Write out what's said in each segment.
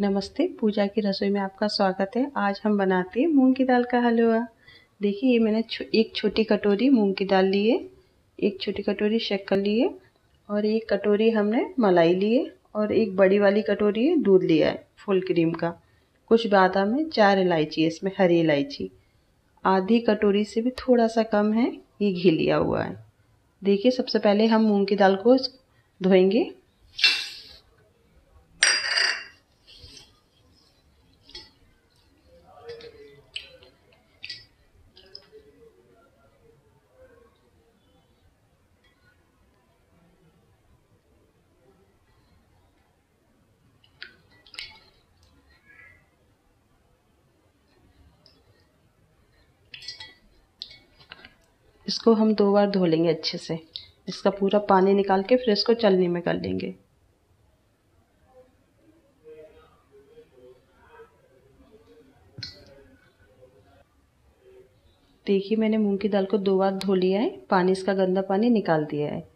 नमस्ते पूजा की रसोई में आपका स्वागत है। आज हम बनाते हैं मूंग की दाल का हलवा। देखिए ये मैंने छो, एक छोटी कटोरी मूंग की दाल ली है एक छोटी कटोरी शक्कर लिए और एक कटोरी हमने मलाई लिए और एक बड़ी वाली कटोरी दूध लिया है फुल क्रीम का। कुछ बादाम है चार इलायची इसमें हरी इलायची। आधी कटोरी से भी थोड़ा सा कम है ये घी लिया हुआ है। देखिए सबसे पहले हम मूंग की दाल को धोएँगे। इसको हम दो बार धो लेंगे अच्छे से। इसका पूरा पानी निकाल के फिर इसको चलनी में कर लेंगे। देखिए, मैंने मूंग की दाल को दो बार धो लिया है। पानी, इसका गंदा पानी निकाल दिया है।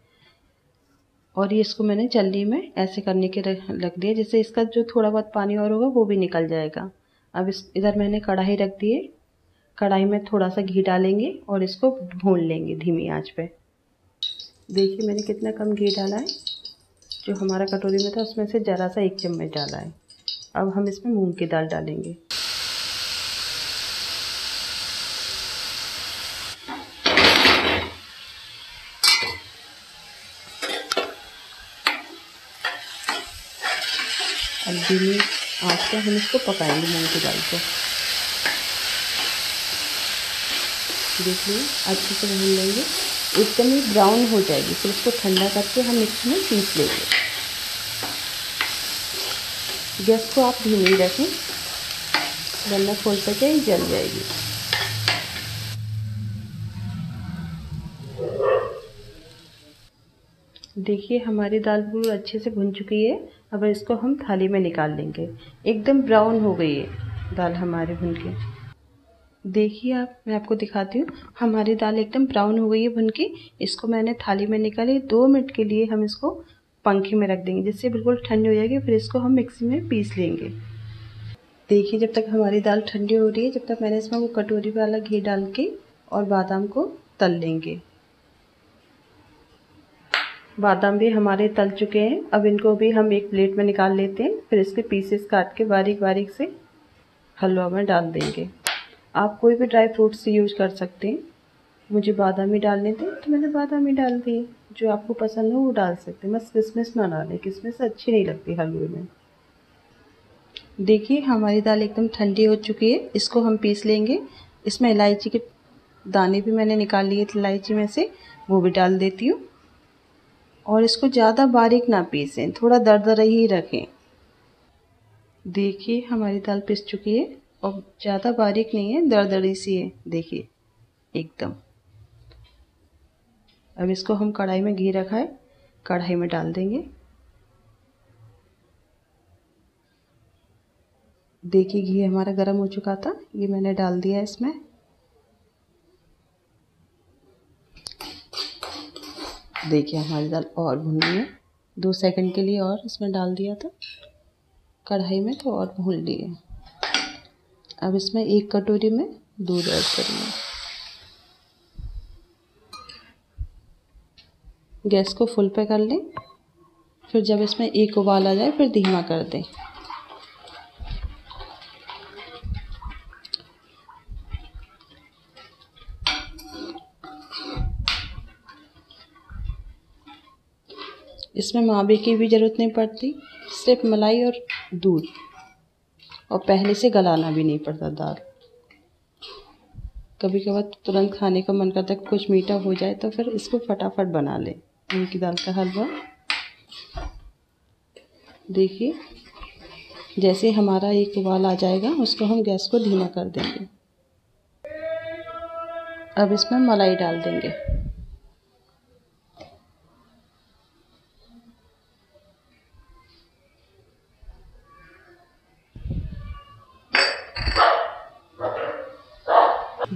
और ये इसको मैंने चलनी में ऐसे करने के रख दिया, जिससे इसका जो थोड़ा बहुत पानी और होगा, वो भी निकल जाएगा। अब इस, इधर मैंने कढ़ाई रख दी है। कढ़ाई में थोड़ा सा घी डालेंगे और इसको भून लेंगे धीमी आँच पे। देखिए मैंने कितना कम घी डाला है। जो हमारा कटोरी में था, उसमें से ज़रा सा एक चम्मच डाला है। अब हम इसमें मूंग की दाल डालेंगे। अब धीमी आँच पे हम इसको पकाएँगे मूंग की दाल को। देखिए अच्छे से भून लेंगे। एकदम ही ब्राउन हो जाएगी, फिर उसको ठंडा करके हम मिक्सी में पीस लेंगे। गैस को आप धीमी रखें, वरना खोल सके ही जल जाएगी। देखिए, हमारी दाल पूरी अच्छे से भुन चुकी है। अब इसको हम थाली में निकाल लेंगे। एकदम ब्राउन हो गई है दाल हमारी भुन के। देखिए आप, मैं आपको दिखाती हूँ। हमारी दाल एकदम ब्राउन हो गई है भुन की इसको मैंने थाली में निकाली। दो मिनट के लिए हम इसको पंखे में रख देंगे, जिससे बिल्कुल ठंडी हो जाएगी। फिर इसको हम मिक्सी में पीस लेंगे। देखिए, जब तक हमारी दाल ठंडी हो रही है, जब तक मैंने इसमें वो कटोरी वाला घी डाल के और बादाम को तल लेंगे। बादाम भी हमारे तल चुके हैं। अब इनको भी हम एक प्लेट में निकाल लेते हैं। फिर इसके पीसेस काट के बारीक बारीक से हलवा में डाल देंगे। आप कोई भी ड्राई फ्रूट्स यूज़ कर सकते हैं। मुझे बादाम ही डालने थे तो मैंने बादाम ही डाल दिए। जो आपको पसंद हो, वो डाल सकते हैं। बस किसमिस ना डालें, किसमिस अच्छी नहीं लगती हलवे में। देखिए, हमारी दाल एकदम ठंडी हो चुकी है। इसको हम पीस लेंगे। इसमें इलायची के दाने भी मैंने निकाल लिए थे इलायची में से। वो भी डाल देती हूँ। और इसको ज़्यादा बारीक ना पीसें, थोड़ा दर ही रखें। देखिए, हमारी दाल पिस चुकी है। और ज़्यादा बारीक नहीं है, दरदरी सी है, देखिए, एकदम। अब इसको हम कढ़ाई में घी रखा है, कढ़ाई में डाल देंगे। देखिए, घी हमारा गर्म हो चुका था, ये मैंने डाल दिया इसमें। देखिए, हमारी दाल और भून है। दो सेकंड के लिए और इसमें डाल दिया था। कढ़ाई में तो और भून लिए। अब इसमें एक कटोरी में दूध ऐड करेंगे। गैस को फुल पे कर लें। फिर जब इसमें एक उबाल आ जाए, फिर धीमा कर दें। इसमें मावे की भी ज़रूरत नहीं पड़ती, सिर्फ़ मलाई और दूध। और पहले से गलाना भी नहीं पड़ता दाल। कभी कभार तुरंत खाने का मन करता है कुछ मीठा हो जाए तो फिर इसको फटाफट बना लें। मूंग की दाल का हलवा। देखिए, जैसे हमारा एक उबाल आ जाएगा, उसको हम गैस को धीमा कर देंगे। अब इसमें मलाई डाल देंगे।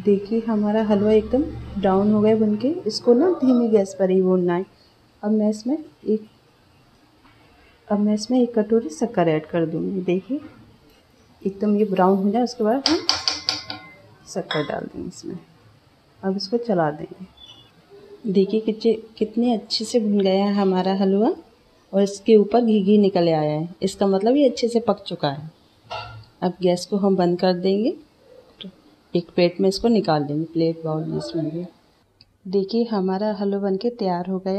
देखिए, हमारा हलवा एकदम ब्राउन हो गया बनके। इसको ना धीमी गैस पर ही भूनना है। अब मैं इसमें एक, अब मैं इसमें एक कटोरी शक्कर ऐड कर दूँगी। देखिए, एकदम ये ब्राउन हो जाए, उसके बाद हम शक्कर डाल देंगे इसमें। अब इसको चला देंगे। देखिए कितने कितने अच्छे से भुन गया है हमारा हलवा और इसके ऊपर घी घी निकल आया है। इसका मतलब ये अच्छे से पक चुका है। अब गैस को हम बंद कर देंगे। एक प्लेट में इसको निकाल देंगे, प्लेट बाउल जिसमें भी। देखिए, हमारा हलवा बनके तैयार हो गया।